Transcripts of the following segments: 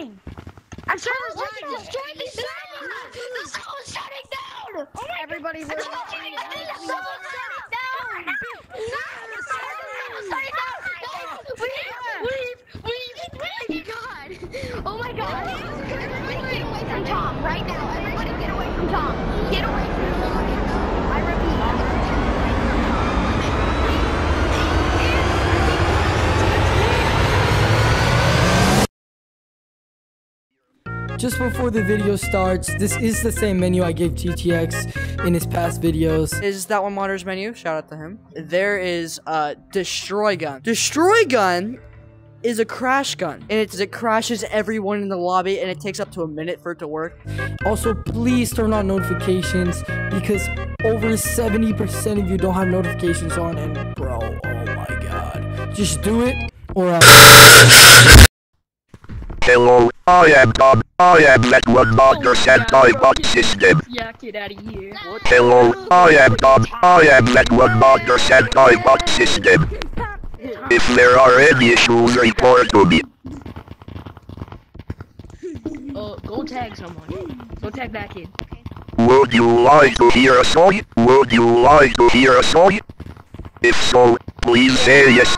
lagging. I'm server's What? lagging. Destroy the server! The server's shutting down! Oh my Everybody god! really- The server's shutting down! The server's shutting down! The server's shutting down! Leave! Leave! Leave! God! Oh my god! Everybody get away from Tom right now! Everybody get away from Tom! Get away from Tom! I Just before the video starts, this is the same menu I gave GTX in his past videos. is ThatOneModder's menu. Shout out to him. There is uh destroy gun. Destroy gun is a crash gun, and it's, it crashes everyone in the lobby, and it takes up to a minute for it to work. Also, please turn on notifications because over 70% of you don't have notifications on, and bro, oh my god. Just do it, or else. Hello, I am Tom. I am Network Modder Sentai Bot System. Yeah, get out of here. Hello, I am Tom. I am Network Modder Sentai Bot System. If there are any issues, report to me. Uh, go tag someone. Go tag that kid. Would you like to hear a song? Would you like to hear a song? If so, please say yes.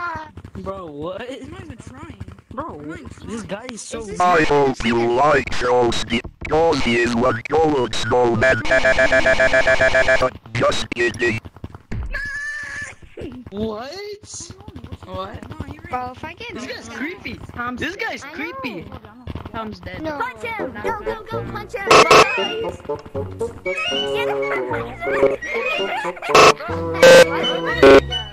Bro, what? I'm not even trying. Bro, this guy is so I hope you like Frosty. Frosty is what gold snowman. Just kidding. What? What? Bro, if I get This guy's creepy. Tom's This dead. guy's creepy. Tom's dead. No. Punch him! Go, go, go, punch him! Get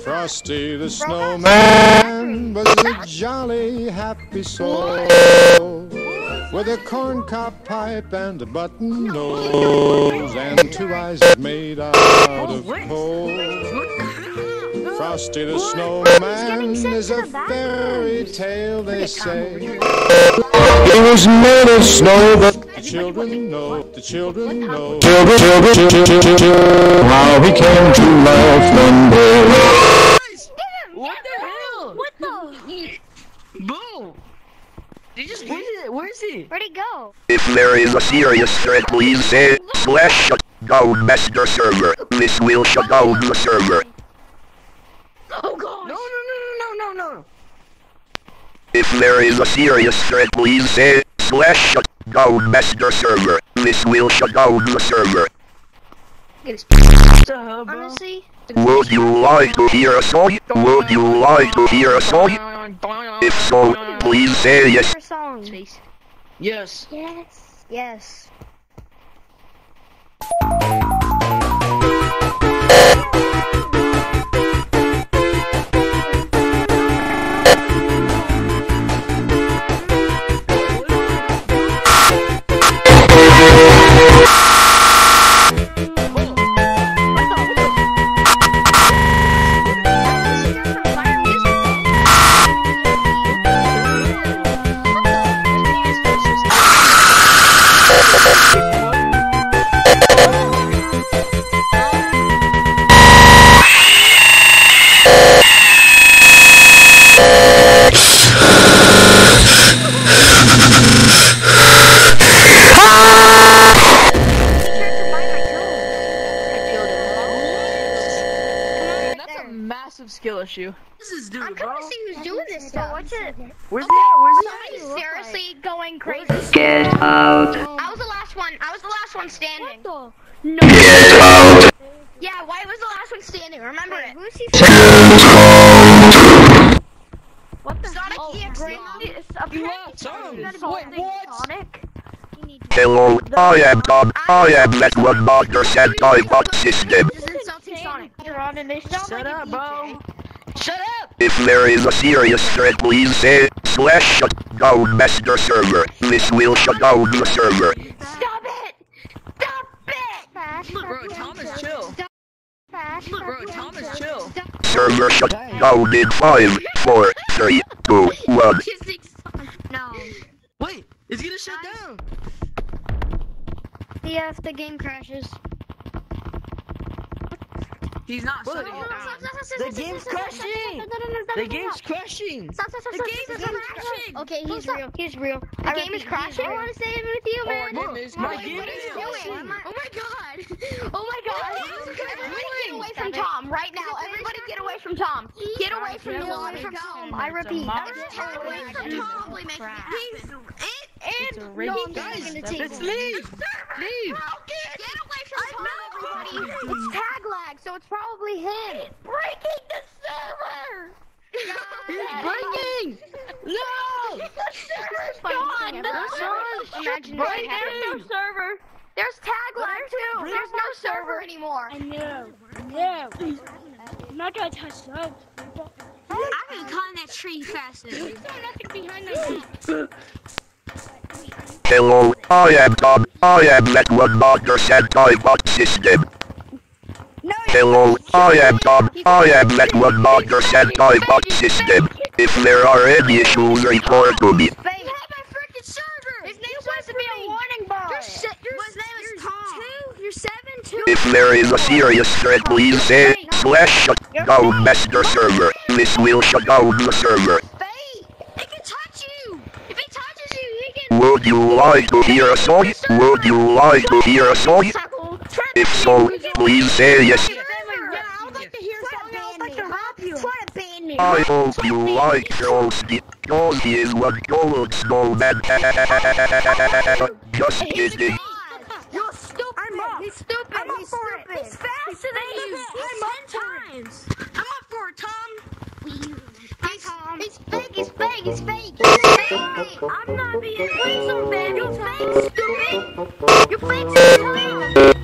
Frosty the snowman was a jolly, happy soul with a corncob pipe and a button nose and two eyes made out of coal. Frosty the snowman is a fairy tale, they say. He was made of snow, but children know, the children know. Children, children, children, children, how he came to life one day. What the hell? What the? Boom! Did you just where is it? Where is he? Where'd he go? If there is a serious threat, please say slash shut down master server. This will shut down the server. Oh god! No, no, no, no, no, no, no. If there is a serious threat, please say slash shut down master server. This will shut down the server. Get his What the hell. Honestly, Would you like to hear a song? Would you like to hear a song? If so, please say yes. your song. Yes. Yes. Yes. massive skill issue. This is dude, I'm bro. trying to see who's doing this stuff. What's it? Where's he at? Where's he at? Somebody's seriously going crazy. Get out. I was the last one. I was the last one standing. What the? No. Get out. Yeah, White was the last one standing. Remember Wait, it. Who's he? What the? Sonic EXE. You left. Sorry. Wait, what? Sonic. Hello, I am Tom. I am Network Modder Sentai Bot System. This is insulting Sonic. Shut up, bro. Shut up. If there is a serious threat, please say slash shut down master server. This will shut down the server. Stop it! Stop it! Look, bro, Thomas, chill. Look, bro, Thomas, chill. Server shut down in five, four, three, two, one. No. Wait, it's gonna shut down. Yeah, if the game crashes. He's not Bro, shutting it down. The game's crashing. The game's crashing. Stop, stop, stop, The stop, game is crashing. Okay, he's real. He's real. The game is crashing. I want to say it with you, Oh, man. game is My game What is is doing. Oh my god. Oh my god. Everybody get away from Tom right now. Everybody get away from Tom. Get away from the Get lobby. from Tom. I repeat. Get away from Tom. He's It's a and no, Guys, let's leave. Leave. Get away from Tom, everybody. Oh, it's tag lag, so it's probably him. breaking the server. He's breaking. No. Gone. Imagine breaking. There's no server. There's tag lag too. There's no server anymore. I know. No. I'm not gonna touch those. I'm gonna climb that tree faster. There's nothing behind that. Hello, I am Tom. I am Network Modder Sentai Bot System. Hello, I am Tom. I am Network Modder Sentai Bot System. If there are any issues, report to me. They have my freaking server. His name's supposed to be a warning bar. Your se- your name is Tom. Two. You're seven two. If there is a serious threat, please say slash shut down master server. This will shut down the server. Faye, he can touch you. If he touches you, he can. Would you like to hear a song? Would you like to hear a song? If so, please say yes. Yeah, I would like to hear something. I would help you. Try to ban me. I hope you like Frosty. Frosty is what gold snowman. Just kidding. You're stupid. I'm up. He's stupid. I'm up He's for stupid. it. He's faster than you. I'm up times. I'm up for it, Tom. He's, he's. He's fake. He's fake. He's fake. I'm not being. Please don't ban me. You're fake, stupid. You're fake, stupid.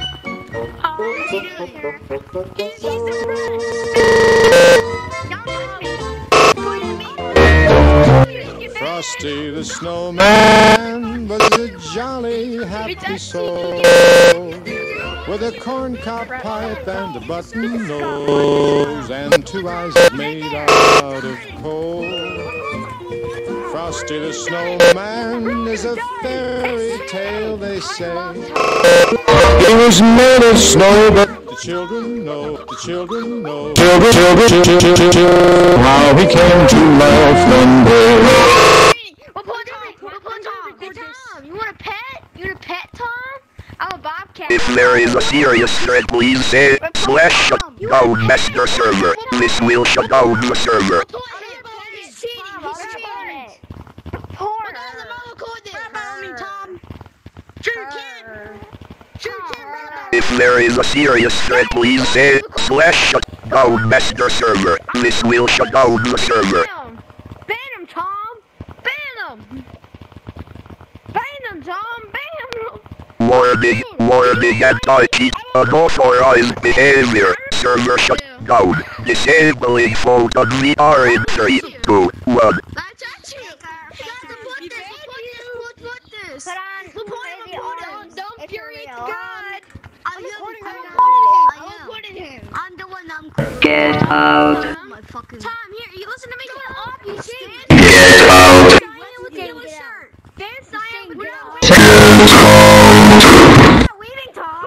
Oh, what's he here? He's, he's depressed. Don't touch me. Point at me. You're fake. Frosty the snowman was a jolly happy soul with a corncob pipe and a button nose and two eyes made out of coal. Frosty the snowman is a fairy tale, they say. He was made of snow, but the children know, the children know. Children, children, children, children, how he came to life one day. We'll put Tom. Tom. Tom, you want a pet? You want a pet, Tom? I'm a bobcat. If there is a serious threat, please say slash shut down master server. This will shut down the server. He's cheating. He's cheating. Porn. Rap about me, Tom. Sure you can. Sure you can rap about If there is a serious threat, please say slash shut down master server. This will shut down the server. him. Ban him, Tom. Ban him. Ban him, Tom. Ban him. Warning, warning anti-cheat, unauthorized behavior. Server shut down. Disabling phone on VR in 3, 2, 1. That's actually. Guys, put this. Put this. Put this. Put on We'll put him. baby Put him. arms Don't if fear you're it, real. God. I'm recording I'm right recording him. now. I I'm am. recording him. I'm the one I'm Get out. Tom, my fucking. Tom, here, you listen to me. Shut up, you stand. Get out. with the yellow shirt. Stand silent. We're not waiting, Tom.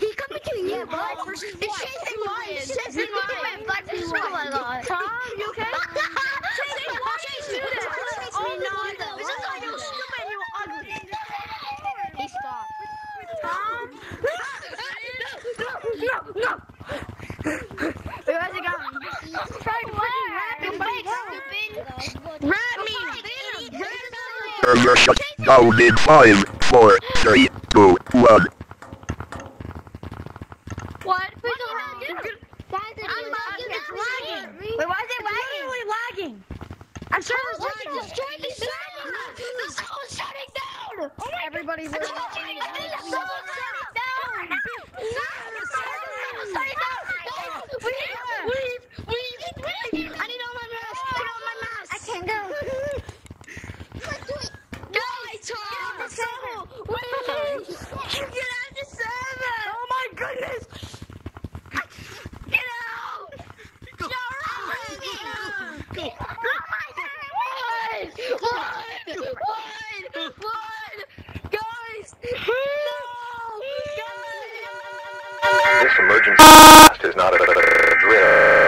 He coming to you, bud. It's chasing lions. It's chasing lions. Tom, you okay? Chasing lions. Do this. Oh no, this is why you're stupid and you're ugly. He stopped. Tom. No, no, no. Wait, where's it going? Try to rap your bike, stupid. Rap me. Server shut down in 5, 4, 3, 2, 1. What? Wait, Guys, it's lagging. It's lagging. Wait, why is it lagging? It's lagging. I'm sure it's lagging. Destroy the server. The server's shutting down. Oh my Everybody's lagging. The server's shutting down. The server's shutting down. Leave, leave, leave, leave. I need all my mask. Put on my mask. I can't go. Guys, Tom. Get out the server. Wait. Get out the server. Oh my goodness. Get out! Get out! What? What? What? Guys! No! This emergency is not a